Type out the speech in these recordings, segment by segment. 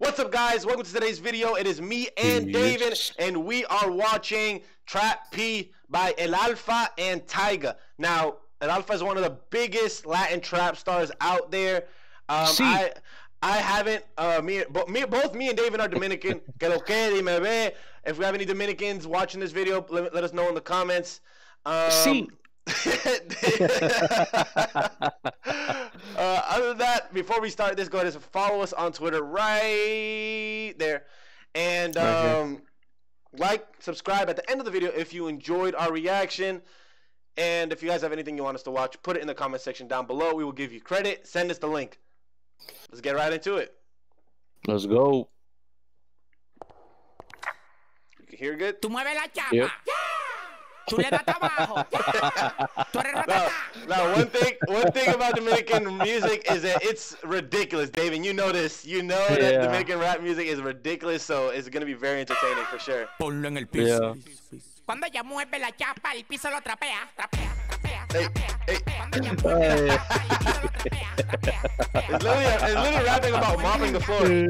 What's up, guys? Welcome to today's video. It is me and David, and we are watching Trap Pea by El Alfa and Tyga. Now, El Alfa is one of the biggest Latin trap stars out there. Um, Sí. I I haven't. Uh, me, bo- me, both me and David are Dominican. que lo que, dime ve. If we have any Dominicans watching this video, let, let us know in the comments. Um, Sí. Uh, other than that, before we start this, go ahead and follow us on Twitter right there. And Right um, like, subscribe at the end of the video if you enjoyed our reaction. And if you guys have anything you want us to watch, put it in the comment section down below. We will give you credit. Send us the link. Let's get right into it. Let's go. You can hear good? Tú mueves la chapa. Yep. Tú le das abajo. Tú eres Now, ratatá. now, one thing, one thing about Dominican music is that it's ridiculous, David. You know this. You know that Yeah. Dominican rap music is ridiculous, so it's gonna be very entertaining for sure. Ponlo en el Yeah. Cuando ella mueve la chapa, el piso lo trapea. Trapea, trapea, Hey, hey. Piso. It's literally, it's literally rapping about mopping the floor. Hey,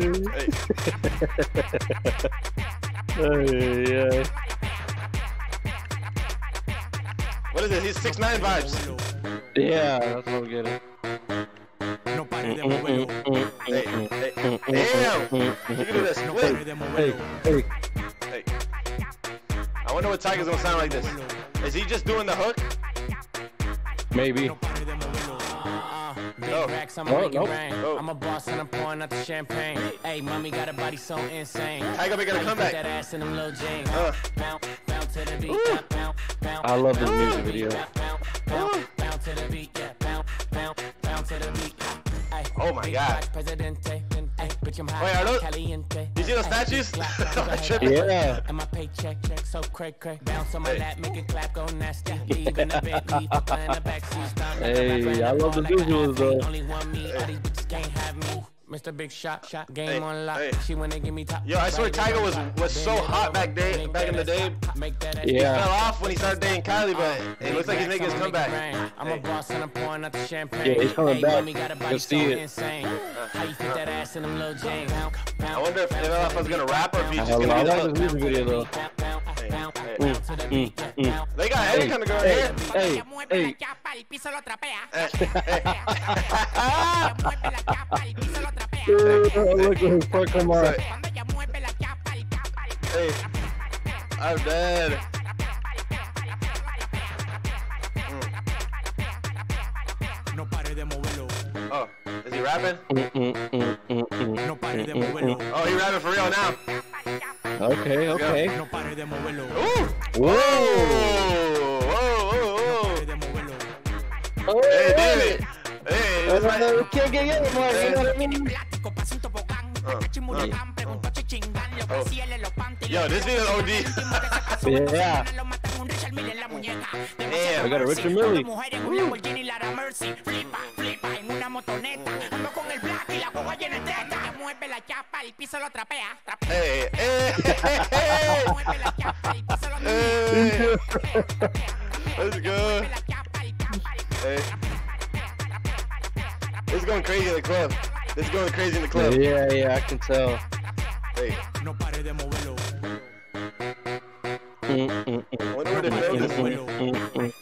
Hey, yeah. What is it? He's six nine vibes. Yeah, that's what I'm getting. No pares de moverlo. Hey, hey, damn! You can do this. No Wait, pares Hey, hey. hey. I wonder what Tyga's gonna sound like this. Is he just doing the hook? Maybe. No pares de moverlo. Big Oh. racks, I'm Oh, making nope. rain. Oh. I'm a boss and I'm pouring out the champagne. Hey, mommy got a body so insane. Tyga making a Put that comeback. ass in them little jeans. Uh. Bounce, bounce to the beat. Ooh. I love this music video. Oh my God. boss Presidente. Ay, bitch, I'm hot, Wait, are those-. You see those statues? clap, I'm go ahead, tripping. Yeah. and my paycheck, check so cray cray. Bounce on my Hey. lap, make it clap, go nasty. Leave in the bed, leave in the backseat. Hey, I love the visuals, though. Only one me, all these bitches can't have me. Mr. Big Shot, shot, game Hey, on lock. hey. She wanna give me top. Yo, I swear Tyga was was so hot back day, back in the day. ass- Make that ass Yeah. Fell off when he started dating Kylie, but it looks like he's making his comeback. I'm a boss and I'm pouring out the champagne. Yeah, he's coming back. mommy got a body You'll see it. How you fit that ass in them little jeans? I wonder if El Alfa's gonna rap or if he's just gonna be the like hook. this music video though. Hey, Mm, mm. They got every kind of girl hey, here. Cuando hey, hey. la chapa, el piso lo trapea. Eh. Oh, look at his fucking mark. Cuando ella mueve la chapa, el chapa, el Hey, I'm dead. No pares de moverlo. Oh, is he rapping? Mm, mm, mm, mm, mm. No pares de moverlo. Oh, he rapping for real now. Okay, okay. No pares de moverlo. Ooh! Whoa! Whoa! Whoa! Whoa! de moverlo. Oh, Hey, David! Hey, ah, ah. oh. this I man. can't get in, man. You know what I mean? Plástico, pasa un tobogán. Cachimulogán, preguntó a Chichingán. Le Oh. ofrecí él en los panties. Yo, this video is OD. Yeah. Lo matan un Richard Mille en la muñeca. Damn. We got a Richard Una Millie. Chapa, el piso lo trapea. Mueve la. Let's go. Mueve la chapa, el chapa, el Hey. This is going crazy in the club. This is going crazy in the club. Yeah, yeah, I can tell. Hey, No pare de moverlo. Mm, mm, mm, I wonder where they filmed this. mm, mm.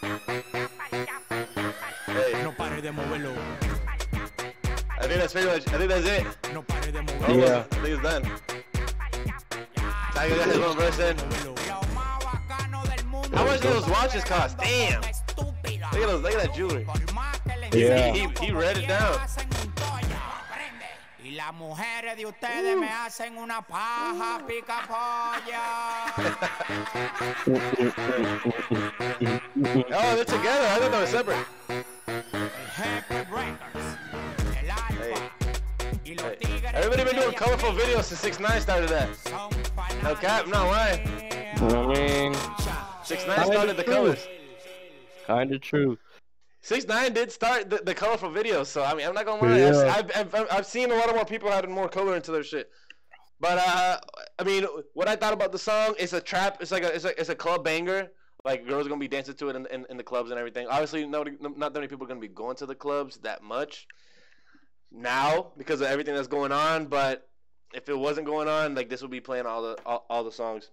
Hey, No pare de moverlo. I think that's pretty much. I think that's it. No pare de moverlo. Almost. Yeah. I think it's done. Tyga got his own verse in. Lo más bacano del mundo. How much do those watches cost? Damn. Look at those. Look at that jewelry. Por más que le Yeah. He, he, he read it down. hacen un toya. Prende. Y las mujeres de ustedes me hacen una paja pica Oh, they're together. I thought they were separate. Everybody been doing colorful videos since 6 9 started that. No cap, no way. I mean, 6 9 started the colors. kind of true. Six nine did start the, the colorful videos, so I mean I'm not gonna lie. Yeah. I've, I've, I've I've seen a lot of more people adding more color into their shit. But uh, I mean, what I thought about the song is a trap. It's like a it's a it's a club banger. Like girls are gonna be dancing to it in, in, in the clubs and everything. Obviously, nobody, not that many people are gonna be going to the clubs that much now because of everything that's going on. But if it wasn't going on, like this would be playing all the all, all the songs.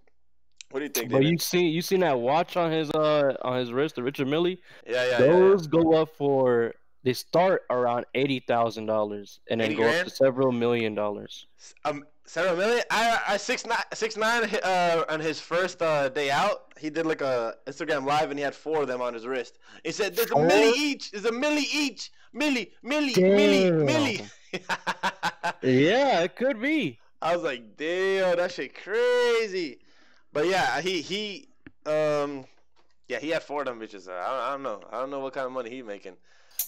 What do you think? But David? you seen you seen that watch on his uh on his wrist, the Richard Mille? yeah, yeah, yeah, yeah. Those go up for they start around eighty thousand dollars and then 80 go up to several million dollars. Um, Sarah Million, I, I six nine six nine uh, on his first uh, day out. He did like a Instagram live and he had four of them on his wrist. He said, "There's a milli each. There's a milli each. Milli, milli, milli, Damn. milli." Yeah, it could be. I was like, "Damn, that shit crazy." But yeah, he he um yeah he had four of them bitches. I, don't, I don't know. I don't know what kind of money he making.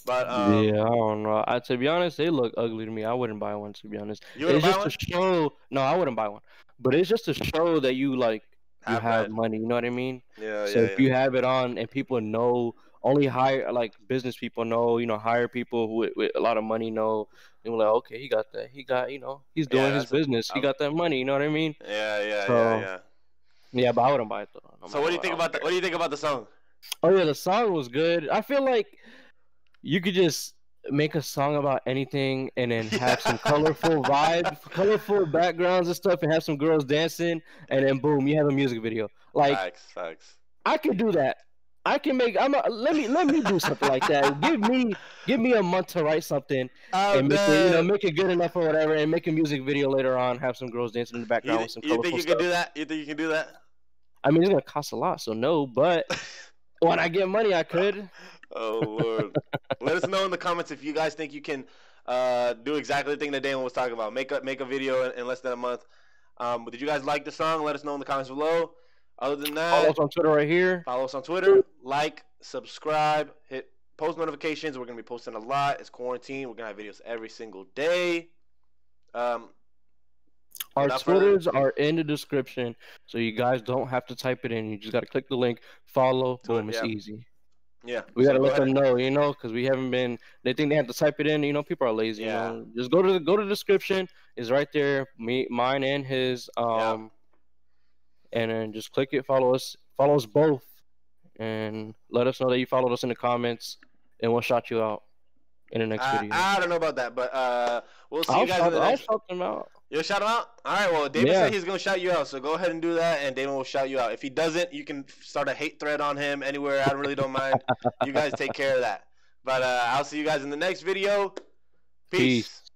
But um, yeah, I don't know. I, to be honest, they look ugly to me. I wouldn't buy one. To be honest, it's buy just one? to show. No, I wouldn't buy one. But it's just to show that you like you Have money. You know what I mean? Yeah, so yeah, So if yeah. you have it on and people know, only hire like business people know. You know, hire people who with, a lot of money know. And we're like, okay, he got that. He got, you know, he's Yeah, doing his that's a- business. He got that money. You know what I mean? yeah, yeah, So, yeah, yeah. Yeah, but I wouldn't buy it though. no So what do you think about the, what do you think about the song? Oh yeah, the song was good. I feel like you could just make a song about anything and then have some colorful vibes, colorful backgrounds and stuff, and have some girls dancing, and then boom, you have a music video. Like facts, facts. I could do that. I can make. I'm. A, let me. Let me do something like that. Give me. Give me a month to write something Oh, and make it. You know, make it good enough or whatever, and make a music video later on. Have some girls dancing in the background You, with some you think you stuff. can do that? You think you can do that? I mean, it's gonna cost a lot, so no. But when I get money, I could. Oh lord! Let us know in the comments if you guys think you can uh, do exactly the thing that Damon was talking about. Make a make a video in, in less than a month. Um, but did you guys like the song? Let us know in the comments below. Other than that, Follow us on Twitter right here. follow us on Twitter, like, subscribe, hit post notifications. We're gonna be posting a lot. It's quarantine. We're gonna have videos every single day. Um, Our further Twitters are in the description, so you guys don't have to type it in. You just gotta click the link, follow, boom, it's easy. Yeah, We so gotta go let ahead them know, you know, because we haven't been. They think they have to type it in. You know, people are lazy. Yeah. You know, just go to the go to the description. Is right there. Me, mine, and his. Um, and then just click it. Follow us. Follow us both, and let us know that you followed us in the comments, and we'll shout you out in the next I, video. I don't know about that, but uh, we'll see I'll you guys shout, in the next. I'll shout them out. You'll shout him out? All right, well, David Yeah. said he's going to shout you out, so go ahead and do that, and David will shout you out. If he doesn't, you can start a hate thread on him anywhere. I really don't mind. you guys take care of that. But uh, I'll see you guys in the next video. Peace. Peace.